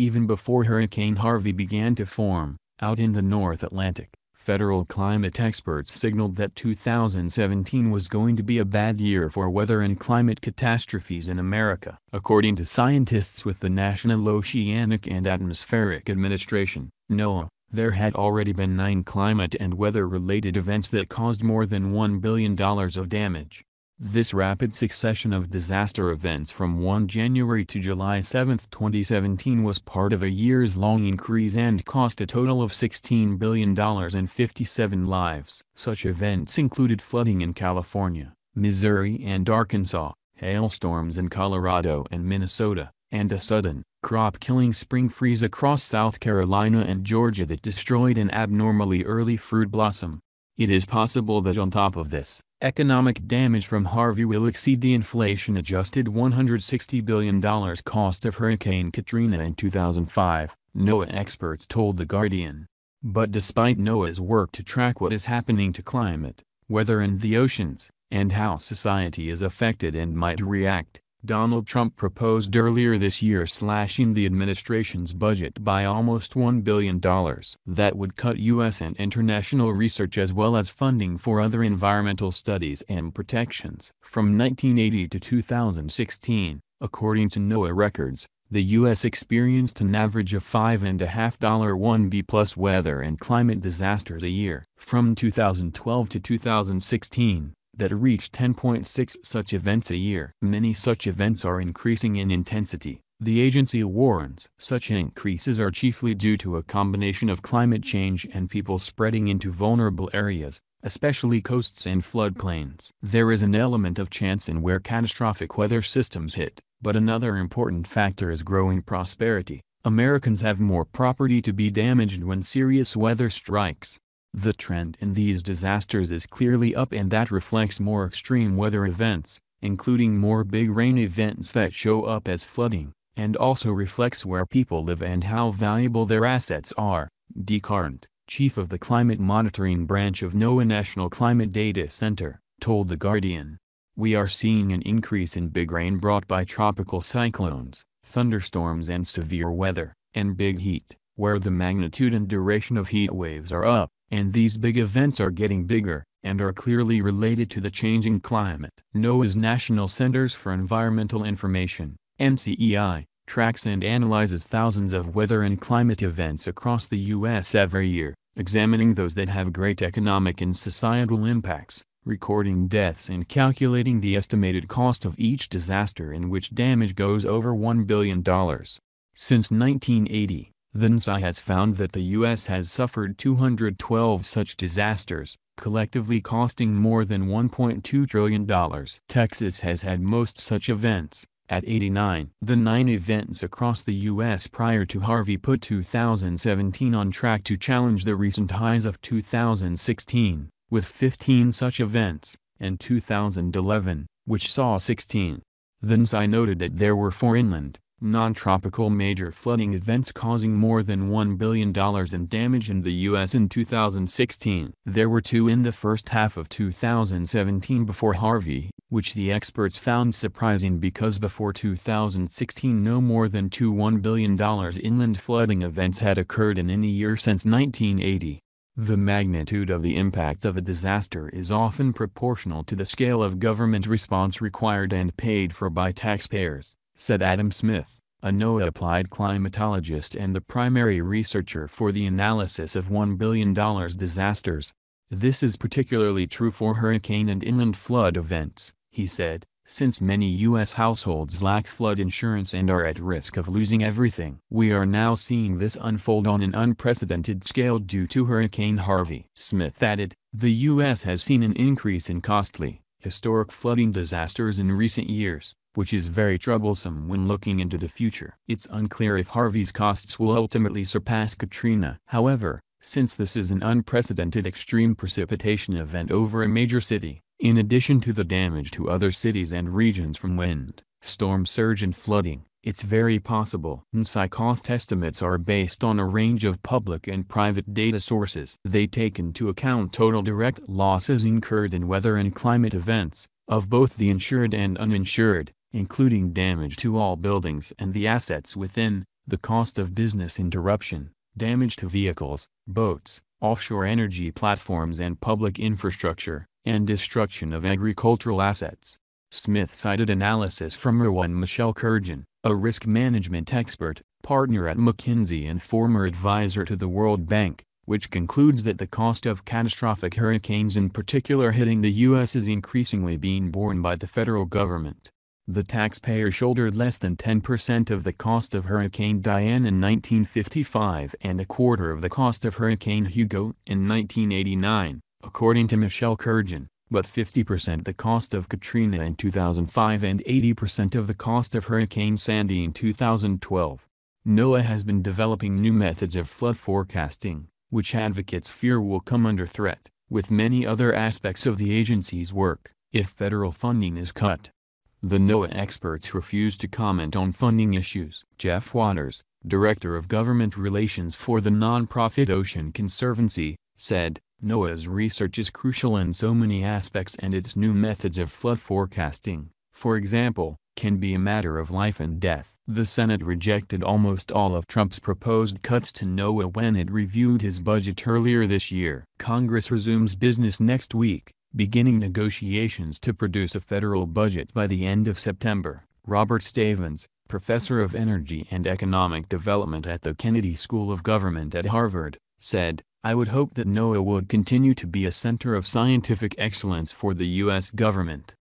Even before Hurricane Harvey began to form, out in the North Atlantic, federal climate experts signaled that 2017 was going to be a bad year for weather and climate catastrophes in America. According to scientists with the National Oceanic and Atmospheric Administration, NOAA, there had already been nine climate and weather-related events that caused more than $1 billion of damage. This rapid succession of disaster events from 1 January to July 7, 2017 was part of a years-long increase and cost a total of $16 billion and 57 lives. Such events included flooding in California, Missouri and Arkansas, hailstorms in Colorado and Minnesota, and a sudden, crop-killing spring freeze across South Carolina and Georgia that destroyed an abnormally early fruit blossom. It is possible that on top of this, Economic damage from Harvey will exceed the inflation-adjusted $160 billion cost of Hurricane Katrina in 2005, NOAA experts told The Guardian. But despite NOAA's work to track what is happening to climate, weather and the oceans, and how society is affected and might react, Donald Trump proposed earlier this year slashing the administration's budget by almost $1 billion. That would cut U.S. and international research as well as funding for other environmental studies and protections. From 1980 to 2016, according to NOAA records, the U.S. experienced an average of $5.5 1B plus weather and climate disasters a year. From 2012 to 2016, that reach 10.6 such events a year. Many such events are increasing in intensity, the agency warns. Such increases are chiefly due to a combination of climate change and people spreading into vulnerable areas, especially coasts and floodplains. There is an element of chance in where catastrophic weather systems hit, but another important factor is growing prosperity. Americans have more property to be damaged when serious weather strikes. The trend in these disasters is clearly up and that reflects more extreme weather events, including more big rain events that show up as flooding, and also reflects where people live and how valuable their assets are. Deke Arndt, chief of the climate monitoring branch of NOAA National Climate Data Center, told The Guardian. We are seeing an increase in big rain brought by tropical cyclones, thunderstorms and severe weather, and big heat, where the magnitude and duration of heat waves are up. And these big events are getting bigger, and are clearly related to the changing climate. NOAA's National Centers for Environmental Information, NCEI, tracks and analyzes thousands of weather and climate events across the U.S. every year, examining those that have great economic and societal impacts, recording deaths and calculating the estimated cost of each disaster in which damage goes over $1 billion. Since 1980, the NCEI has found that the U.S. has suffered 212 such disasters, collectively costing more than $1.2 trillion. Texas has had most such events, at 89. The nine events across the U.S. prior to Harvey put 2017 on track to challenge the recent highs of 2016, with 15 such events, and 2011, which saw 16. The NCEI noted that there were four inland, non-tropical major flooding events causing more than $1 billion in damage in the U.S. in 2016. There were two in the first half of 2017 before Harvey, which the experts found surprising because before 2016 no more than two $1 billion inland flooding events had occurred in any year since 1980. The magnitude of the impact of a disaster is often proportional to the scale of government response required and paid for by taxpayers said Adam Smith, a NOAA applied climatologist and the primary researcher for the analysis of $1 billion disasters. This is particularly true for hurricane and inland flood events, he said, since many U.S. households lack flood insurance and are at risk of losing everything. We are now seeing this unfold on an unprecedented scale due to Hurricane Harvey. Smith added, the U.S. has seen an increase in costly, historic flooding disasters in recent years which is very troublesome when looking into the future. It's unclear if Harvey's costs will ultimately surpass Katrina. However, since this is an unprecedented extreme precipitation event over a major city, in addition to the damage to other cities and regions from wind, storm surge and flooding, it's very possible. NCEI cost estimates are based on a range of public and private data sources. They take into account total direct losses incurred in weather and climate events, of both the insured and uninsured, including damage to all buildings and the assets within, the cost of business interruption, damage to vehicles, boats, offshore energy platforms and public infrastructure, and destruction of agricultural assets. Smith cited analysis from Erwann Michel-Kerjan, a risk management expert, partner at McKinsey and former advisor to the World Bank, which concludes that the cost of catastrophic hurricanes in particular hitting the U.S. is increasingly being borne by the federal government. The taxpayer shouldered less than 10% of the cost of Hurricane Diane in 1955 and a quarter of the cost of Hurricane Hugo in 1989, according to Michel-Kerjan, but 50% the cost of Katrina in 2005 and 80% of the cost of Hurricane Sandy in 2012. NOAA has been developing new methods of flood forecasting, which advocates fear will come under threat, with many other aspects of the agency's work, if federal funding is cut. The NOAA experts refuse to comment on funding issues. Jeff Watters, Director of Government Relations for the nonprofit Ocean Conservancy, said, NOAA's research is crucial in so many aspects and its new methods of flood forecasting, for example, can be a matter of life and death. The Senate rejected almost all of Trump's proposed cuts to NOAA when it reviewed his budget earlier this year. Congress resumes business next week beginning negotiations to produce a federal budget by the end of September. Robert Stavins, professor of energy and economic development at the Kennedy School of Government at Harvard, said, I would hope that NOAA would continue to be a center of scientific excellence for the U.S. government.